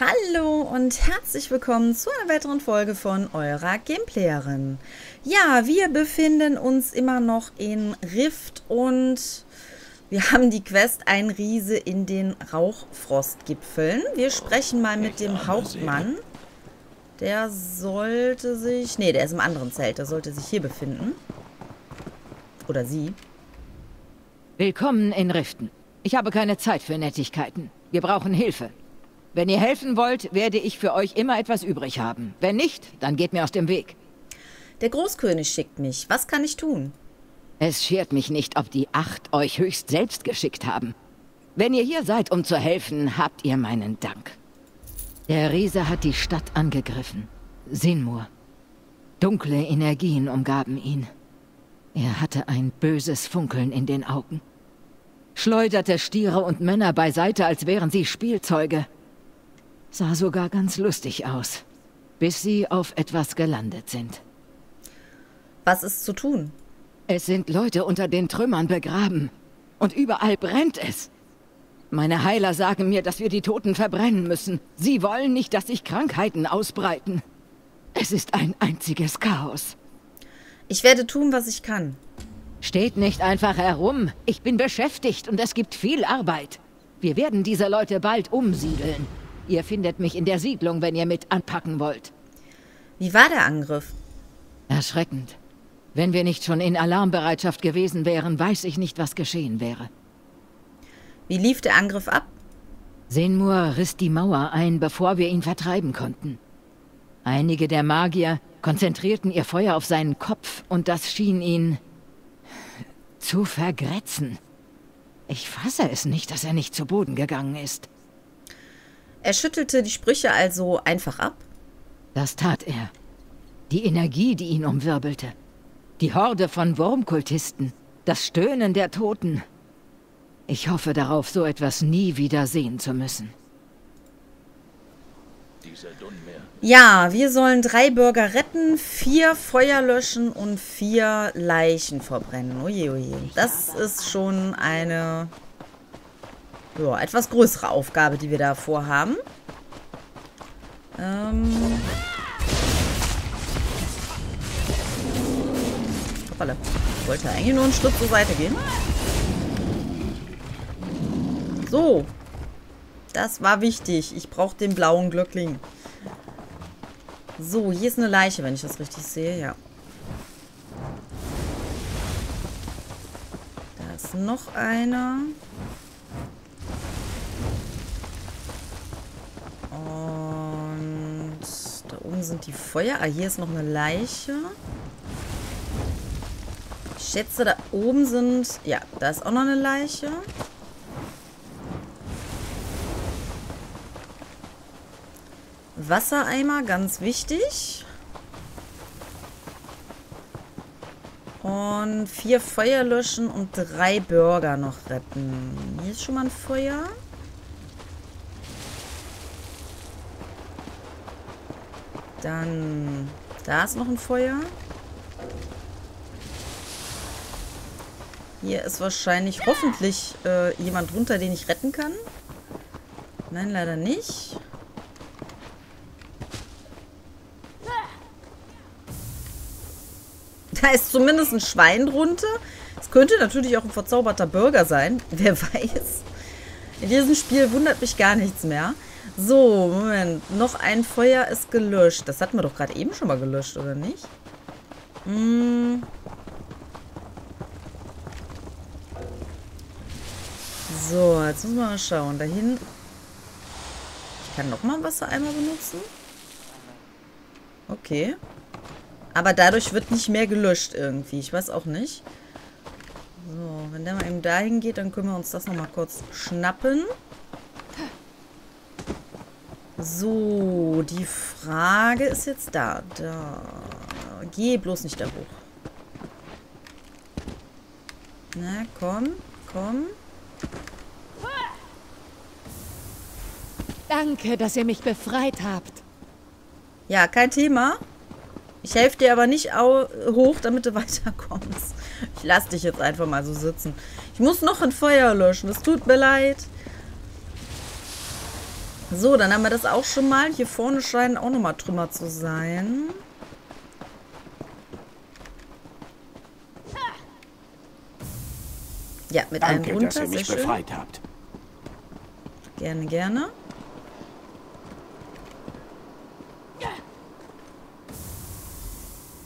Hallo und herzlich willkommen zu einer weiteren Folge von eurer Gameplayerin. Ja, wir befinden uns immer noch in Rift und wir haben die Quest Ein Riese in den Rauchfrostgipfeln. Wir sprechen mal mit dem Hauptmann. Der sollte sich... Ne, der ist im anderen Zelt. Der sollte sich hier befinden. Oder sie. Willkommen in Riften. Ich habe keine Zeit für Nettigkeiten. Wir brauchen Hilfe. Wenn ihr helfen wollt, werde ich für euch immer etwas übrig haben. Wenn nicht, dann geht mir aus dem Weg. Der Großkönig schickt mich. Was kann ich tun? Es schert mich nicht, ob die Acht euch höchst selbst geschickt haben. Wenn ihr hier seid, um zu helfen, habt ihr meinen Dank. Der Riese hat die Stadt angegriffen. Sinmur. Dunkle Energien umgaben ihn. Er hatte ein böses Funkeln in den Augen. Schleuderte Stiere und Männer beiseite, als wären sie Spielzeuge. Sah sogar ganz lustig aus, bis sie auf etwas gelandet sind. Was ist zu tun? Es sind Leute unter den Trümmern begraben. Und überall brennt es. Meine Heiler sagen mir, dass wir die Toten verbrennen müssen. Sie wollen nicht, dass sich Krankheiten ausbreiten. Es ist ein einziges Chaos. Ich werde tun, was ich kann. Steht nicht einfach herum. Ich bin beschäftigt und es gibt viel Arbeit. Wir werden diese Leute bald umsiedeln. Ihr findet mich in der Siedlung, wenn ihr mit anpacken wollt. Wie war der Angriff? Erschreckend. Wenn wir nicht schon in Alarmbereitschaft gewesen wären, weiß ich nicht, was geschehen wäre. Wie lief der Angriff ab? Senmur riss die Mauer ein, bevor wir ihn vertreiben konnten. Einige der Magier konzentrierten ihr Feuer auf seinen Kopf und das schien ihn zu vergrätzen. Ich fasse es nicht, dass er nicht zu Boden gegangen ist. Er schüttelte die Sprüche also einfach ab? Das tat er. Die Energie, die ihn umwirbelte. Die Horde von Wurmkultisten. Das Stöhnen der Toten. Ich hoffe darauf, so etwas nie wieder sehen zu müssen. Ja, wir sollen drei Bürger retten, vier Feuer löschen und vier Leichen verbrennen. Oje, oje. Das ist schon eine ja, etwas größere Aufgabe, die wir da vorhaben. Ähm. Hoppala. Ich wollte eigentlich nur einen Schritt zur Seite gehen. So. Das war wichtig. Ich brauche den blauen Glöckling. So, hier ist eine Leiche, wenn ich das richtig sehe. Ja. Da ist noch einer. Sind die Feuer. Ah, hier ist noch eine Leiche. Ich schätze, da oben sind... Ja, da ist auch noch eine Leiche. Wassereimer, ganz wichtig. Und vier Feuer löschen und drei Burger noch retten. Hier ist schon mal ein Feuer. Dann, da ist noch ein Feuer. Hier ist wahrscheinlich hoffentlich äh, jemand drunter, den ich retten kann. Nein, leider nicht. Da ist zumindest ein Schwein drunter. Es könnte natürlich auch ein verzauberter Bürger sein. Wer weiß. In diesem Spiel wundert mich gar nichts mehr. So, Moment. Noch ein Feuer ist gelöscht. Das hatten wir doch gerade eben schon mal gelöscht, oder nicht? Hm. So, jetzt müssen wir mal schauen. Dahin. Ich kann nochmal einen Wassereimer benutzen. Okay. Aber dadurch wird nicht mehr gelöscht irgendwie. Ich weiß auch nicht. So, wenn der mal eben dahin geht, dann können wir uns das nochmal kurz schnappen. So, die Frage ist jetzt da. Da. Geh bloß nicht da hoch. Na, komm, komm. Danke, dass ihr mich befreit habt. Ja, kein Thema. Ich helfe dir aber nicht hoch, damit du weiterkommst. Ich lasse dich jetzt einfach mal so sitzen. Ich muss noch ein Feuer löschen. Es tut mir leid. So, dann haben wir das auch schon mal. Hier vorne scheinen auch nochmal Trümmer zu sein. Ja, mit Danke, einem runter, dass ihr mich sehr schön. befreit habt. Gerne, gerne.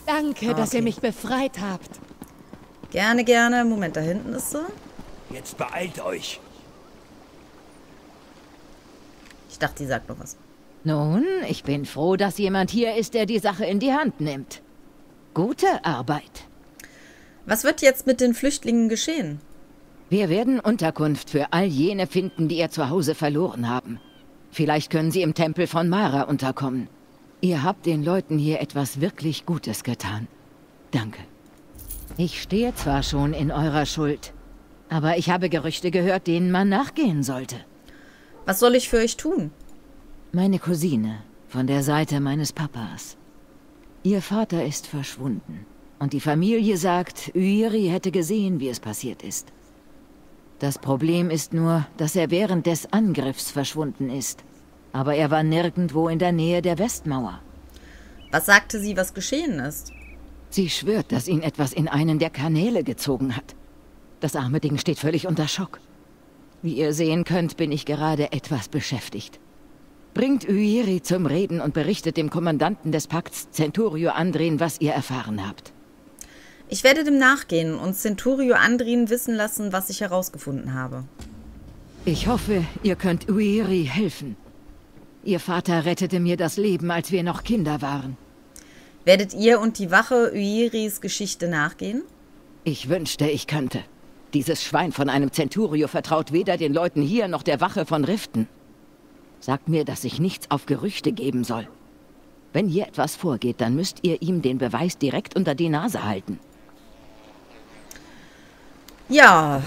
Danke, Ah, dass okay. ihr mich befreit habt. Gerne, gerne. Moment, da hinten ist sie. Jetzt beeilt euch. Ich dachte, die sagt noch was. Nun, ich bin froh, dass jemand hier ist, der die Sache in die Hand nimmt. Gute Arbeit. Was wird jetzt mit den Flüchtlingen geschehen? Wir werden Unterkunft für all jene finden, die ihr Zuhause verloren haben. Vielleicht können sie im Tempel von Mara unterkommen. Ihr habt den Leuten hier etwas wirklich Gutes getan. Danke. Ich stehe zwar schon in eurer Schuld, aber ich habe Gerüchte gehört, denen man nachgehen sollte. Was soll ich für euch tun? Meine Cousine, von der Seite meines Papas. Ihr Vater ist verschwunden. Und die Familie sagt, Uiri hätte gesehen, wie es passiert ist. Das Problem ist nur, dass er während des Angriffs verschwunden ist. Aber er war nirgendwo in der Nähe der Westmauer. Was sagte sie, was geschehen ist? Sie schwört, dass ihn etwas in einen der Kanäle gezogen hat. Das arme Ding steht völlig unter Schock. Wie ihr sehen könnt, bin ich gerade etwas beschäftigt. Bringt Uiri zum Reden und berichtet dem Kommandanten des Pakts, Centurio Andrin, was ihr erfahren habt. Ich werde dem nachgehen und Centurio Andrin wissen lassen, was ich herausgefunden habe. Ich hoffe, ihr könnt Uiri helfen. Ihr Vater rettete mir das Leben, als wir noch Kinder waren. Werdet ihr und die Wache Uiris Geschichte nachgehen? Ich wünschte, ich könnte. Dieses Schwein von einem Centurio vertraut weder den Leuten hier noch der Wache von Riften. Sagt mir, dass ich nichts auf Gerüchte geben soll. Wenn hier etwas vorgeht, dann müsst ihr ihm den Beweis direkt unter die Nase halten. Ja,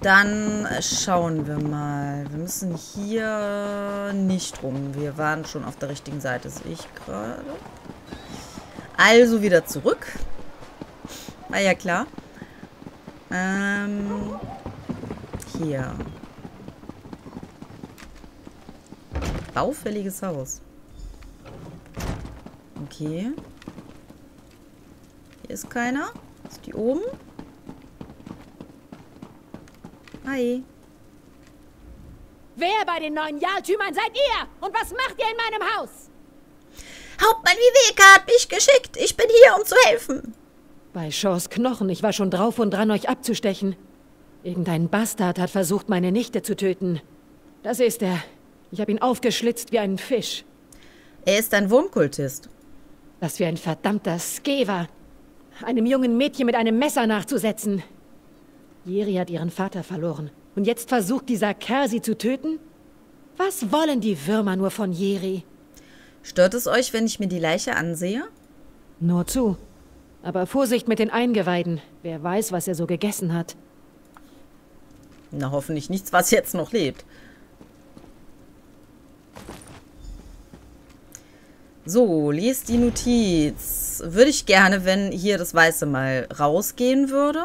dann schauen wir mal. Wir müssen hier nicht rum. Wir waren schon auf der richtigen Seite, sehe ich gerade. Also wieder zurück. War ja klar. Ähm, hier. Baufälliges Haus. Okay. Hier ist keiner. Ist die oben? Hi. Wer bei den neuen Jarltümern seid ihr? Und was macht ihr in meinem Haus? Hauptmann Viveka hat mich geschickt. Ich bin hier, um zu helfen. Bei Shaws Knochen. Ich war schon drauf und dran, euch abzustechen. Irgendein Bastard hat versucht, meine Nichte zu töten. Das ist er. Ich habe ihn aufgeschlitzt wie einen Fisch. Er ist ein Wurmkultist. Das wie ein verdammter Skeva. Einem jungen Mädchen mit einem Messer nachzusetzen. Jeri hat ihren Vater verloren. Und jetzt versucht dieser Kerl sie zu töten? Was wollen die Würmer nur von Jeri? Stört es euch, wenn ich mir die Leiche ansehe? Nur zu. Aber Vorsicht mit den Eingeweiden. Wer weiß, was er so gegessen hat. Na, hoffentlich nichts, was jetzt noch lebt. So, liest die Notiz. Würde ich gerne, wenn hier das Weiße mal rausgehen würde.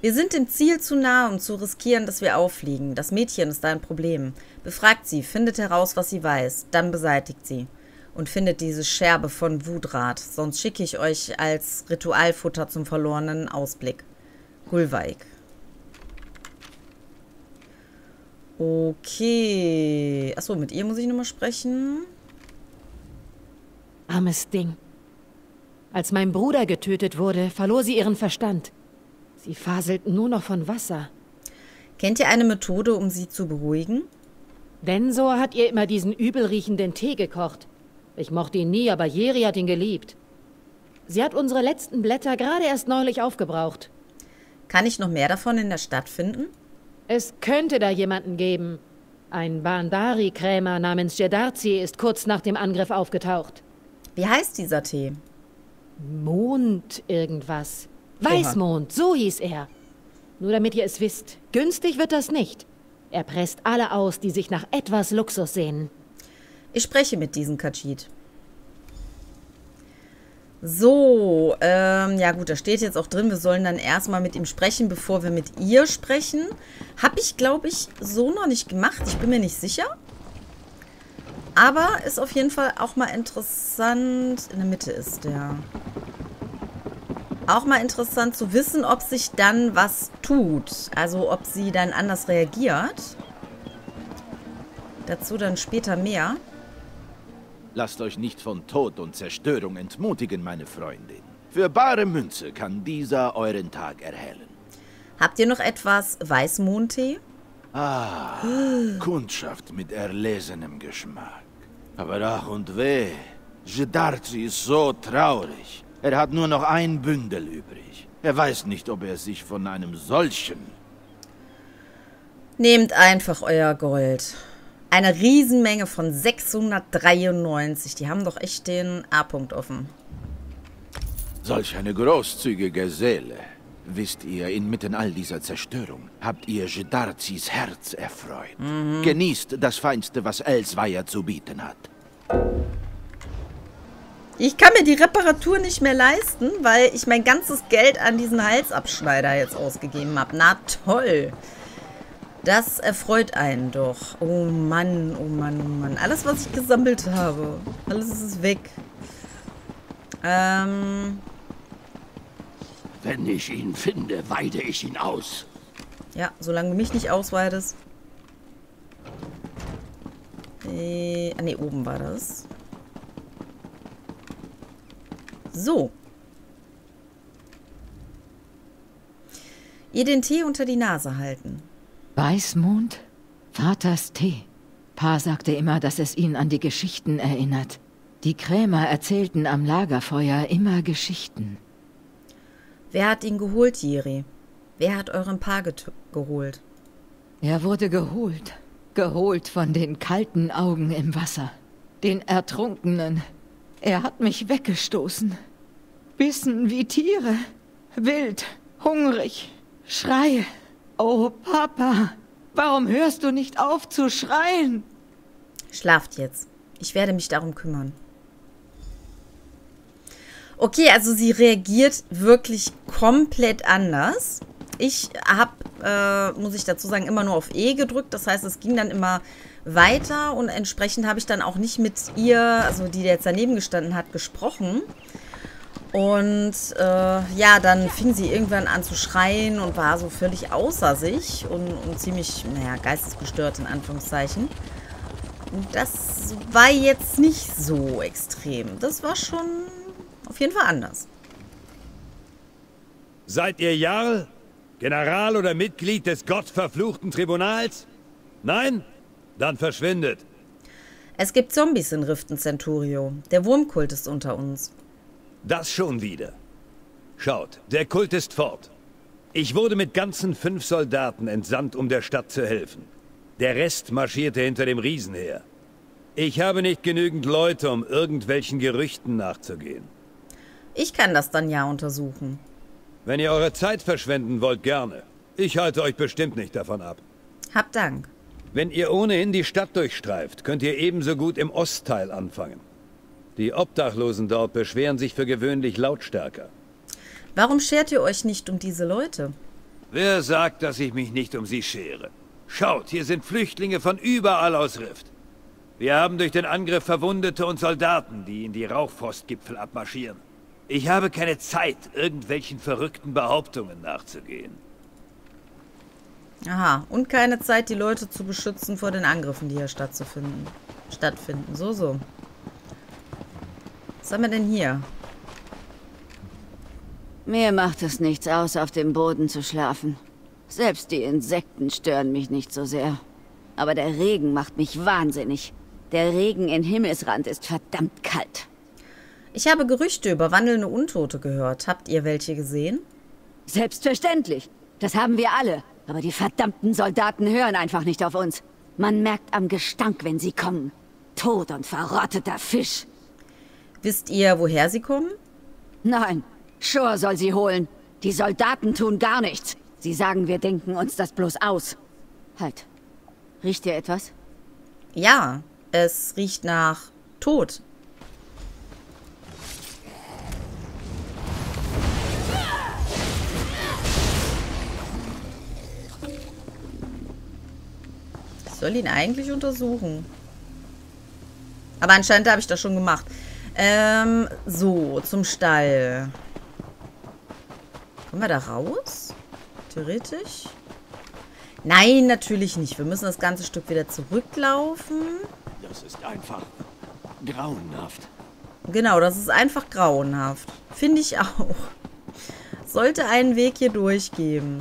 Wir sind dem Ziel zu nah, um zu riskieren, dass wir auffliegen. Das Mädchen ist ein Problem. Befragt sie, findet heraus, was sie weiß, dann beseitigt sie. Und findet diese Scherbe von Wutrat, sonst schicke ich euch als Ritualfutter zum verlorenen Ausblick. Gulweig. Okay. Achso, mit ihr muss ich nochmal sprechen. Armes Ding. Als mein Bruder getötet wurde, verlor sie ihren Verstand. Sie faselt nur noch von Wasser. Kennt ihr eine Methode, um sie zu beruhigen? Densor hat ihr immer diesen übelriechenden Tee gekocht. Ich mochte ihn nie, aber Jeri hat ihn geliebt. Sie hat unsere letzten Blätter gerade erst neulich aufgebraucht. Kann ich noch mehr davon in der Stadt finden? Es könnte da jemanden geben. Ein Bandari-Krämer namens Jedarzi ist kurz nach dem Angriff aufgetaucht. Wie heißt dieser Tee? Mond irgendwas. Weißmond, so hieß er. Nur damit ihr es wisst, günstig wird das nicht. Er presst alle aus, die sich nach etwas Luxus sehnen. Ich spreche mit diesem Kajit. So, ähm, ja gut, da steht jetzt auch drin, wir sollen dann erstmal mit ihm sprechen, bevor wir mit ihr sprechen. Hab ich, glaube ich, so noch nicht gemacht. Ich bin mir nicht sicher. Aber ist auf jeden Fall auch mal interessant. In der Mitte ist der. Auch mal interessant zu wissen, ob sich dann was tut. Also ob sie dann anders reagiert. Dazu dann später mehr. Lasst euch nicht von Tod und Zerstörung entmutigen, meine Freundin. Für bare Münze kann dieser euren Tag erhellen. Habt ihr noch etwas Weißmohntee? Ah, Kundschaft mit erlesenem Geschmack. Aber ach und weh, Jedarzi ist so traurig. Er hat nur noch ein Bündel übrig. Er weiß nicht, ob er sich von einem solchen... Nehmt einfach euer Gold. Eine Riesenmenge von 693. Die haben doch echt den A-Punkt offen. Solch eine großzügige Seele. Wisst ihr, inmitten all dieser Zerstörung habt ihr Jedarzis Herz erfreut. Mhm. Genießt das Feinste, was Elsweier zu bieten hat. Ich kann mir die Reparatur nicht mehr leisten, weil ich mein ganzes Geld an diesen Halsabschneider jetzt ausgegeben habe. Na toll. Das erfreut einen doch. Oh Mann, oh Mann, oh Mann. Alles, was ich gesammelt habe. Alles ist weg. Ähm... Wenn ich ihn finde, weide ich ihn aus. Ja, solange du mich nicht ausweidest. Äh, ah, ne, oben war das. So. Ihr den Tee unter die Nase halten. Weißmond? Vaters Tee. Pa sagte immer, dass es ihn an die Geschichten erinnert. Die Krämer erzählten am Lagerfeuer immer Geschichten. Wer hat ihn geholt, Jiri? Wer hat euren Pa geholt? Er wurde geholt. Geholt von den kalten Augen im Wasser. Den Ertrunkenen. Er hat mich weggestoßen. Bissen wie Tiere. Wild. Hungrig. Schreie. Oh, Papa. Warum hörst du nicht auf zu schreien? Schlaft jetzt. Ich werde mich darum kümmern. Okay, also sie reagiert wirklich komplett anders. Ich habe, äh, muss ich dazu sagen, immer nur auf E gedrückt. Das heißt, es ging dann immer weiter und entsprechend habe ich dann auch nicht mit ihr, also die jetzt daneben gestanden hat, gesprochen. Und äh, ja, dann fing sie irgendwann an zu schreien und war so völlig außer sich und, und ziemlich, naja, geistesgestört in Anführungszeichen. Und das war jetzt nicht so extrem. Das war schon auf jeden Fall anders. Seid ihr Jarl? General oder Mitglied des gottverfluchten Tribunals? Nein? Dann verschwindet. Es gibt Zombies in Riften Centurio. Der Wurmkult ist unter uns. Das schon wieder. Schaut, der Kult ist fort. Ich wurde mit ganzen fünf Soldaten entsandt, um der Stadt zu helfen. Der Rest marschierte hinter dem Riesen her. Ich habe nicht genügend Leute, um irgendwelchen Gerüchten nachzugehen. Ich kann das dann ja untersuchen. Wenn ihr eure Zeit verschwenden wollt, gerne. Ich halte euch bestimmt nicht davon ab. Hab Dank. Wenn ihr ohnehin die Stadt durchstreift, könnt ihr ebenso gut im Ostteil anfangen. Die Obdachlosen dort beschweren sich für gewöhnlich lautstärker. Warum schert ihr euch nicht um diese Leute? Wer sagt, dass ich mich nicht um sie schere? Schaut, hier sind Flüchtlinge von überall aus Rift. Wir haben durch den Angriff Verwundete und Soldaten, die in die Rauchfrostgipfel abmarschieren. Ich habe keine Zeit, irgendwelchen verrückten Behauptungen nachzugehen. Aha, und keine Zeit, die Leute zu beschützen vor den Angriffen, die hier stattzufinden, stattfinden. So, so. Was haben wir denn hier? Mir macht es nichts aus, auf dem Boden zu schlafen. Selbst die Insekten stören mich nicht so sehr. Aber der Regen macht mich wahnsinnig. Der Regen in Himmelsrand ist verdammt kalt. Ich habe Gerüchte über wandelnde Untote gehört. Habt ihr welche gesehen? Selbstverständlich. Das haben wir alle. Aber die verdammten Soldaten hören einfach nicht auf uns. Man merkt am Gestank, wenn sie kommen. Tod und verrotteter Fisch. Wisst ihr, woher sie kommen? Nein. Shore soll sie holen. Die Soldaten tun gar nichts. Sie sagen, wir denken uns das bloß aus. Halt. Riecht ihr etwas? Ja, es riecht nach Tod. soll ihn eigentlich untersuchen. Aber anscheinend habe ich das schon gemacht. Ähm, so, zum Stall. Kommen wir da raus? Theoretisch? Nein, natürlich nicht. Wir müssen das ganze Stück wieder zurücklaufen. Das ist einfach grauenhaft. Genau, das ist einfach grauenhaft. Finde ich auch. Sollte einen Weg hier durchgeben.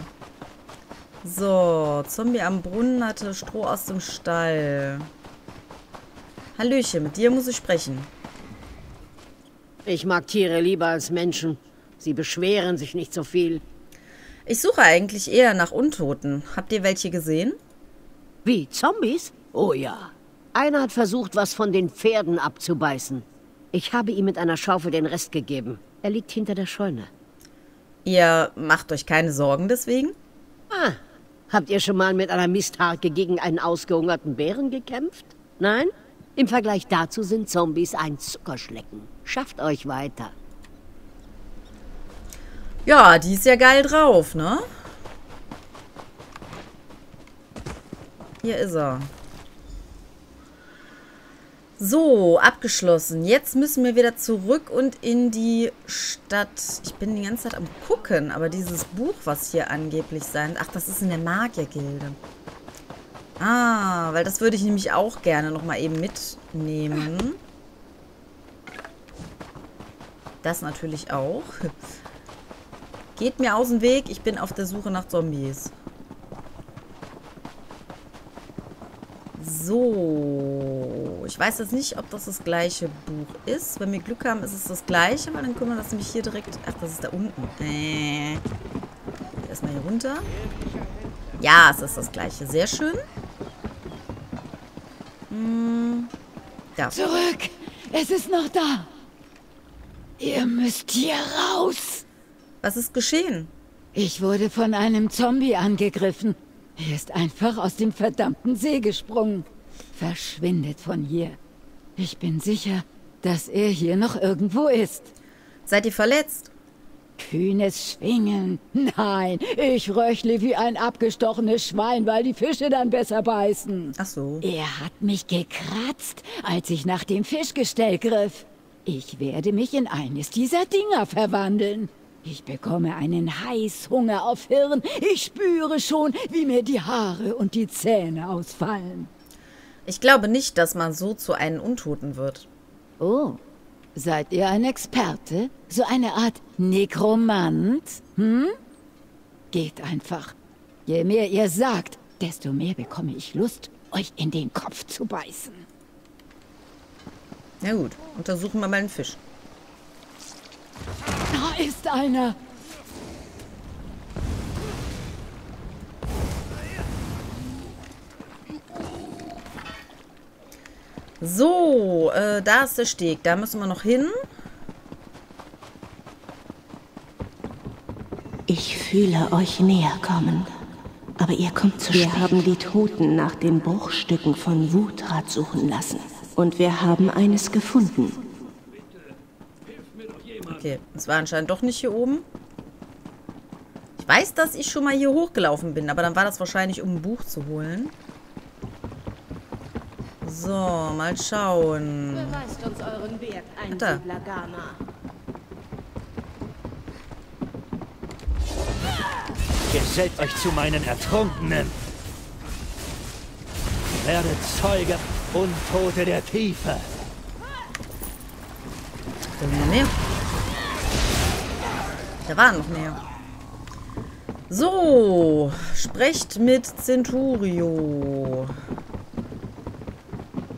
So, Zombie am Brunnen hatte Stroh aus dem Stall. Hallöchen, mit dir muss ich sprechen. Ich mag Tiere lieber als Menschen. Sie beschweren sich nicht so viel. Ich suche eigentlich eher nach Untoten. Habt ihr welche gesehen? Wie, Zombies? Oh ja. Einer hat versucht, was von den Pferden abzubeißen. Ich habe ihm mit einer Schaufel den Rest gegeben. Er liegt hinter der Scheune. Ihr macht euch keine Sorgen deswegen? Ah, habt ihr schon mal mit einer Misthake gegen einen ausgehungerten Bären gekämpft? Nein? Im Vergleich dazu sind Zombies ein Zuckerschlecken. Schafft euch weiter. Ja, die ist ja geil drauf, ne? Hier ist er. So, abgeschlossen. Jetzt müssen wir wieder zurück und in die Stadt. Ich bin die ganze Zeit am gucken, aber dieses Buch, was hier angeblich sein... Ach, das ist in der Magiergilde. Ah, weil das würde ich nämlich auch gerne nochmal eben mitnehmen. Das natürlich auch. Geht mir aus dem Weg, ich bin auf der Suche nach Zombies. So, ich weiß jetzt nicht, ob das das gleiche Buch ist. Wenn wir Glück haben, ist es das gleiche, weil dann können wir das nämlich hier direkt... Ach, das ist da unten. Äh. Erstmal hier runter. Ja, es ist das gleiche. Sehr schön. Hm. Ja. Zurück! Es ist noch da! Ihr müsst hier raus! Was ist geschehen? Ich wurde von einem Zombie angegriffen. Er ist einfach aus dem verdammten See gesprungen. Verschwindet von hier. Ich bin sicher, dass er hier noch irgendwo ist. Seid ihr verletzt? Kühnes Schwingen. Nein, ich röchle wie ein abgestochenes Schwein, weil die Fische dann besser beißen. Ach so. Er hat mich gekratzt, als ich nach dem Fischgestell griff. Ich werde mich in eines dieser Dinger verwandeln. Ich bekomme einen Heißhunger auf Hirn. Ich spüre schon, wie mir die Haare und die Zähne ausfallen. Ich glaube nicht, dass man so zu einem Untoten wird. Oh, seid ihr ein Experte? So eine Art Nekromant? Hm? Geht einfach. Je mehr ihr sagt, desto mehr bekomme ich Lust, euch in den Kopf zu beißen. Na gut, untersuchen wir mal den Fisch. Da ist einer. So, äh, da ist der Steg. Da müssen wir noch hin. Ich fühle euch näher kommen. Aber ihr kommt zu Wir spät. haben die Toten nach den Bruchstücken von Wutrat suchen lassen. Und wir haben eines gefunden. Okay, es war anscheinend doch nicht hier oben. Ich weiß, dass ich schon mal hier hochgelaufen bin, aber dann war das wahrscheinlich, um ein Buch zu holen. So, mal schauen. Beweist uns euren Wert, Einsiedler Gama. Gesellt euch zu meinen Ertrunkenen. Werdet Zeuge und Tote der Tiefe. Da noch mehr. Da waren noch mehr. So, sprecht mit Centurio.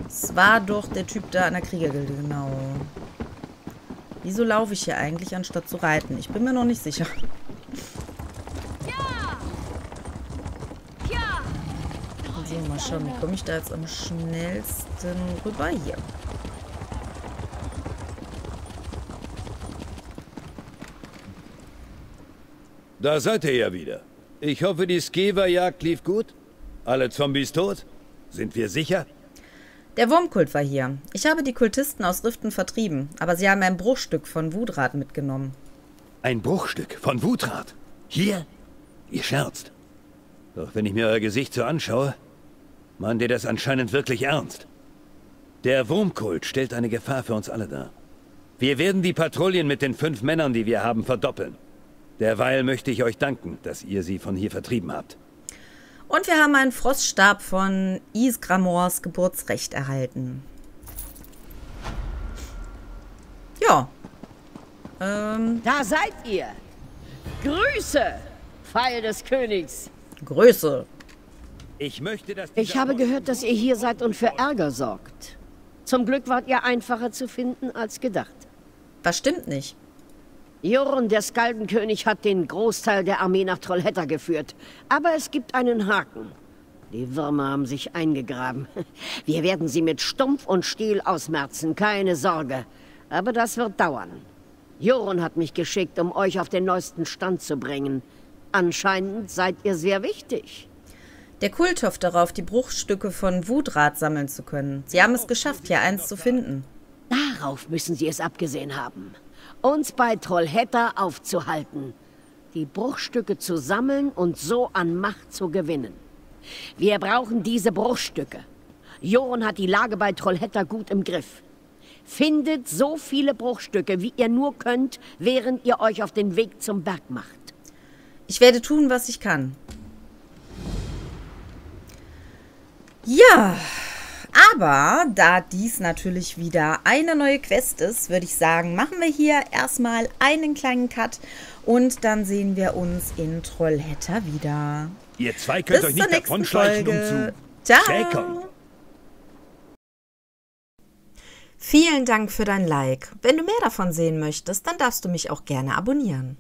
Es war doch der Typ da an der Kriegergilde, genau. Wieso laufe ich hier eigentlich, anstatt zu reiten? Ich bin mir noch nicht sicher. So, mal schauen, wie komme ich da jetzt am schnellsten rüber? Hier. Da seid ihr ja wieder. Ich hoffe, die Skeva-Jagd lief gut. Alle Zombies tot? Sind wir sicher? Der Wurmkult war hier. Ich habe die Kultisten aus Riften vertrieben, aber sie haben ein Bruchstück von Wutrat mitgenommen. Ein Bruchstück von Wutrat? Hier? Ihr scherzt. Doch wenn ich mir euer Gesicht so anschaue, meint ihr das anscheinend wirklich ernst. Der Wurmkult stellt eine Gefahr für uns alle dar. Wir werden die Patrouillen mit den fünf Männern, die wir haben, verdoppeln. Derweil möchte ich euch danken, dass ihr sie von hier vertrieben habt. Und wir haben einen Froststab von Isgramors Geburtsrecht erhalten. Ja. Ähm, Da seid ihr. Grüße, Pfeil des Königs. Größe. Ich möchte, dass Ich habe gehört, dass ihr hier seid und für Ärger sorgt. Zum Glück wart ihr einfacher zu finden als gedacht. Das stimmt nicht. Jorun, der Skaldenkönig, hat den Großteil der Armee nach Trollhätter geführt. Aber es gibt einen Haken. Die Würmer haben sich eingegraben. Wir werden sie mit Stumpf und Stiel ausmerzen, keine Sorge. Aber das wird dauern. Jorun hat mich geschickt, um euch auf den neuesten Stand zu bringen. Anscheinend seid ihr sehr wichtig. Der Kult hofft darauf, die Bruchstücke von Wutrat sammeln zu können. Sie haben es geschafft, hier eins zu finden. Darauf müssen sie es abgesehen haben. Uns bei Trollhätter aufzuhalten. Die Bruchstücke zu sammeln und so an Macht zu gewinnen. Wir brauchen diese Bruchstücke. Joron hat die Lage bei Trollhätter gut im Griff. Findet so viele Bruchstücke, wie ihr nur könnt, während ihr euch auf den Weg zum Berg macht. Ich werde tun, was ich kann. Ja, aber da dies natürlich wieder eine neue Quest ist, würde ich sagen, machen wir hier erstmal einen kleinen Cut und dann sehen wir uns in Trollhätter wieder. Ihr zwei könnt Bis euch nicht nächsten davonschleichen, um zu Ciao. Vielen Dank für dein Like. Wenn du mehr davon sehen möchtest, dann darfst du mich auch gerne abonnieren.